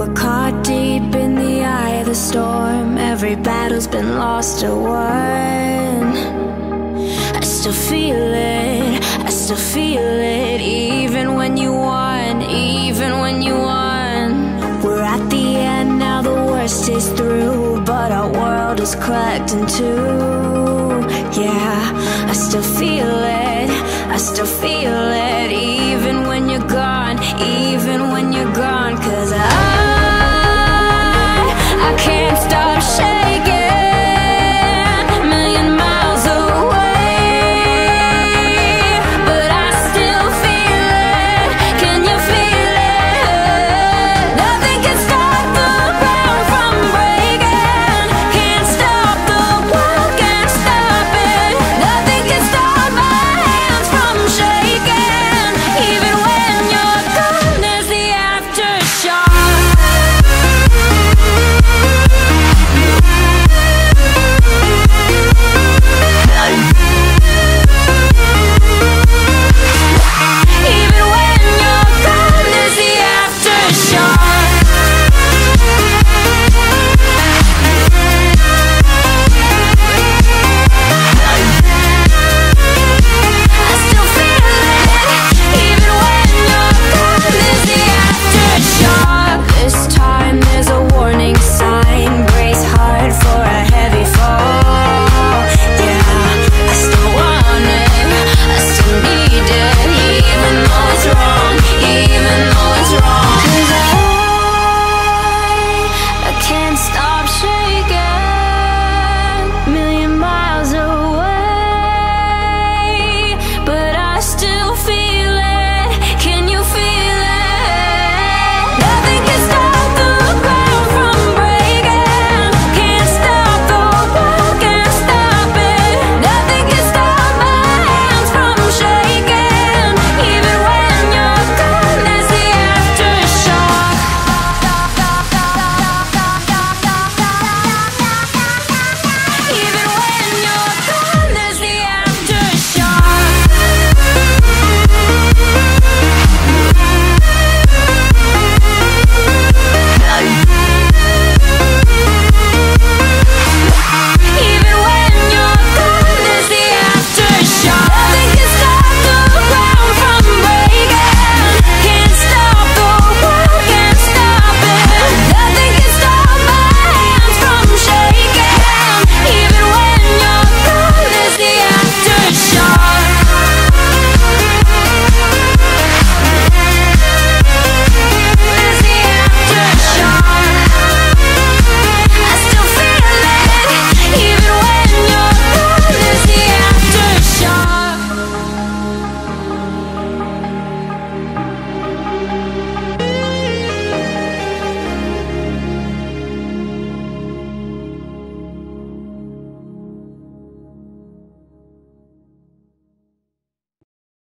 We're caught deep in the eye of the storm. Every battle's been lost or won. I still feel it, I still feel it. Even when you won, even when you won. We're at the end now, the worst is through. But our world is cracked in two. Yeah, I still feel it, I still feel it. Even when you're gone,